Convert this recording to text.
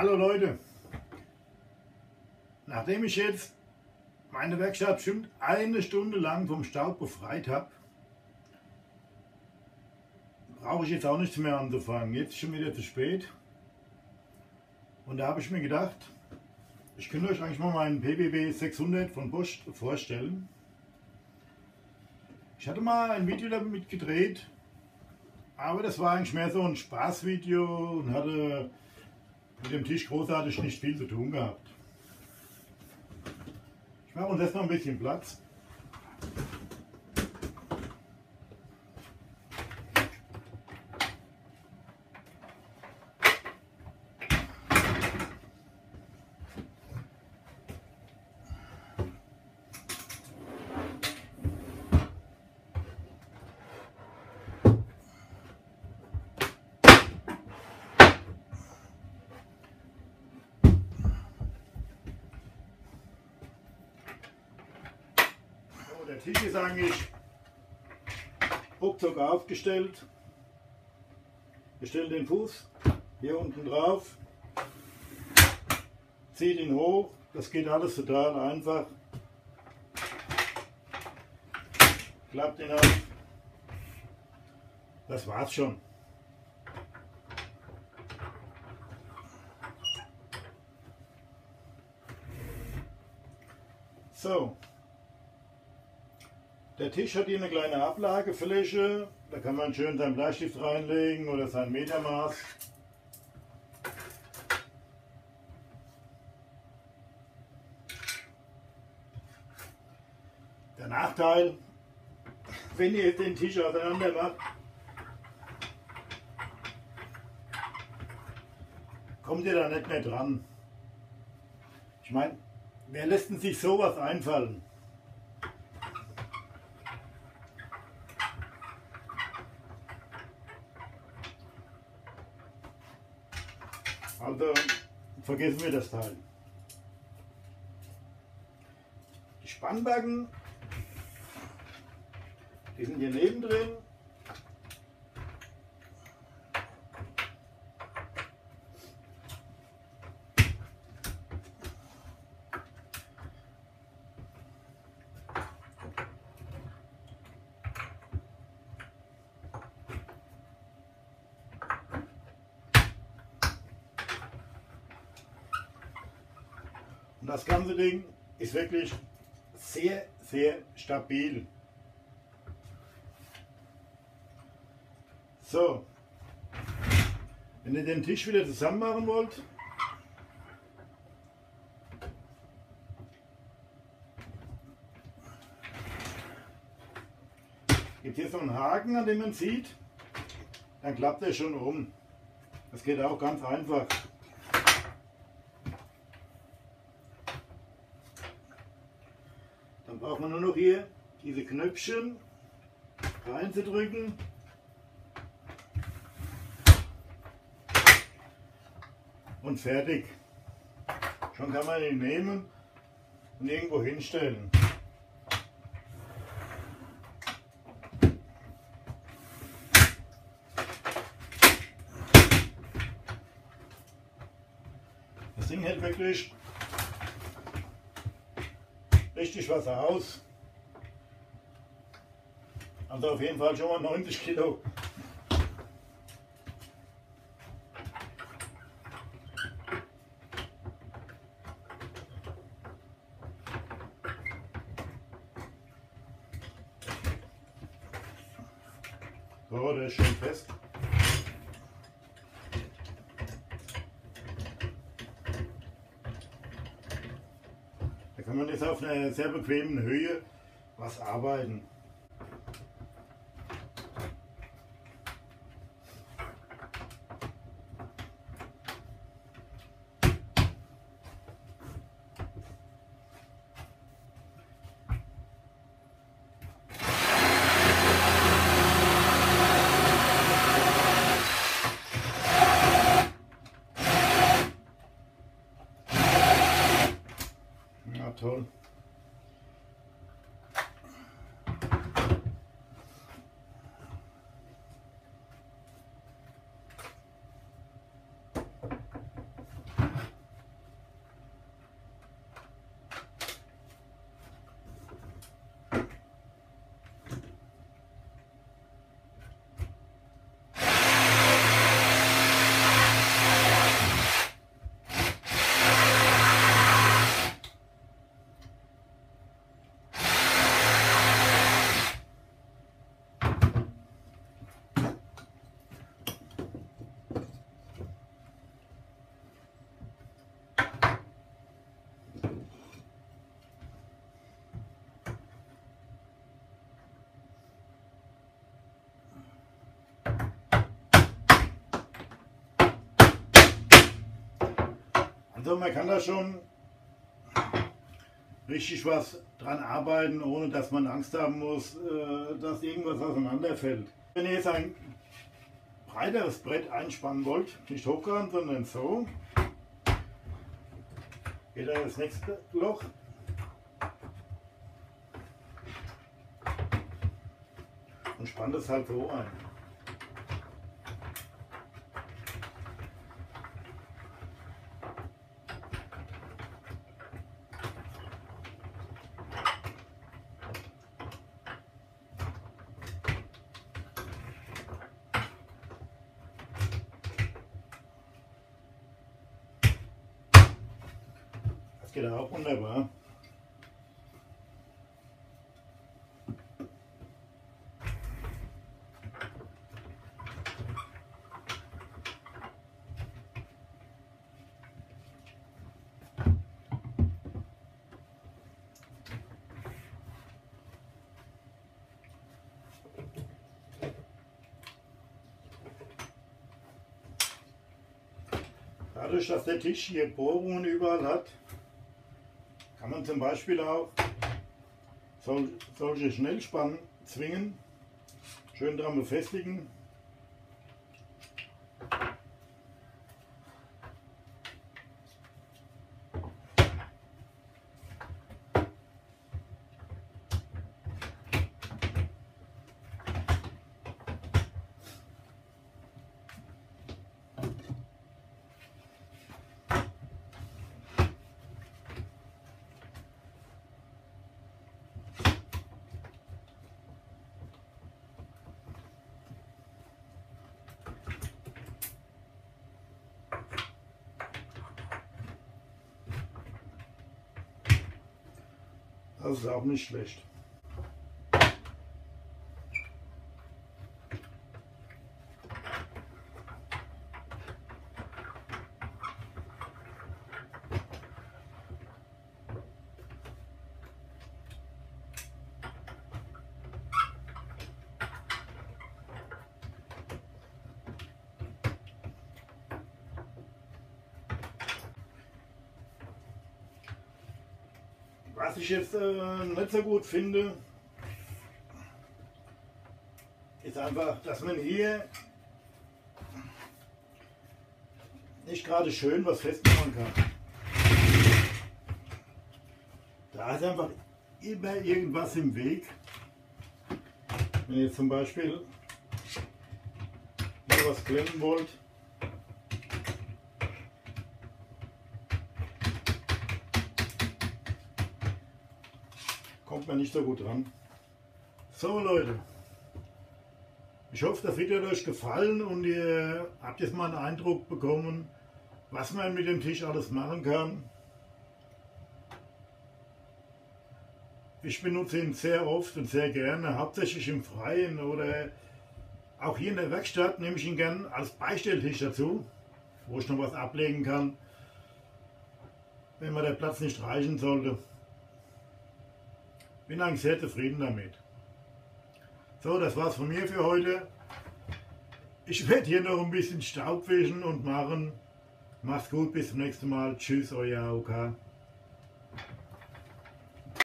Hallo Leute, nachdem ich jetzt meine Werkstatt bestimmt eine Stunde lang vom Staub befreit habe, brauche ich jetzt auch nichts mehr anzufangen. Jetzt ist schon wieder zu spät und da habe ich mir gedacht, ich könnte euch eigentlich mal meinen PBB 600 von Bosch vorstellen. Ich hatte mal ein Video damit gedreht, aber das war eigentlich mehr so ein Spaßvideo und hatte mit dem Tisch großartig nicht viel zu tun gehabt. Ich mache uns jetzt noch ein bisschen Platz. Der Tisch ist eigentlich ruckzuck aufgestellt. Wir stellen den Fuß hier unten drauf, zieht ihn hoch. Das geht alles total einfach. Klappt ihn auf. Das war's schon. So, der Tisch hat hier eine kleine Ablagefläche. Da kann man schön seinen Bleistift reinlegen oder sein Metermaß. Der Nachteil, wenn ihr den Tisch auseinander macht, kommt ihr da nicht mehr dran. Ich meine, wer lässt denn sich sowas einfallen? Also vergessen wir das Teil. Die Spannbacken, die sind hier neben Und das ganze Ding ist wirklich sehr, sehr stabil. So, wenn ihr den Tisch wieder zusammen machen wollt, gibt hier so einen Haken, an dem man sieht, dann klappt er schon um. Das geht auch ganz einfach. Dann braucht man nur noch hier diese Knöpfchen reinzudrücken. Und fertig. Schon kann man ihn nehmen und irgendwo hinstellen. Das Ding hält wirklich richtig was aus. Also auf jeden Fall schon mal 90 Kilo. So, der ist schön fest. Kann man jetzt auf einer sehr bequemen Höhe was arbeiten. Also man kann da schon richtig was dran arbeiten, ohne dass man Angst haben muss, äh, dass irgendwas auseinanderfällt. Wenn ihr jetzt ein breiteres Brett einspannen wollt, nicht hochkant, sondern so, geht er das nächste Loch. Und spannt es halt so ein. Auch wunderbar. Dadurch, dass der Tisch hier Bohrungen überall hat, kann man zum Beispiel auch sol solche Schnellspannen zwingen, schön dran befestigen. Das ist auch nicht schlecht. Was ich jetzt äh, nicht so gut finde, ist einfach, dass man hier nicht gerade schön was festmachen kann. Da ist einfach immer irgendwas im Weg. Wenn ihr zum Beispiel hier was klemmen wollt, kommt man nicht so gut ran. So Leute, ich hoffe, das Video hat euch gefallen und ihr habt jetzt mal einen Eindruck bekommen, was man mit dem Tisch alles machen kann. Ich benutze ihn sehr oft und sehr gerne, hauptsächlich im Freien oder auch hier in der Werkstatt nehme ich ihn gern als Beistelltisch dazu, wo ich noch was ablegen kann, wenn mir der Platz nicht reichen sollte. Bin eigentlich sehr zufrieden damit. So, das war's von mir für heute. Ich werde hier noch ein bisschen Staub wischen und machen. Macht's gut, bis zum nächsten Mal. Tschüss, euer AOK.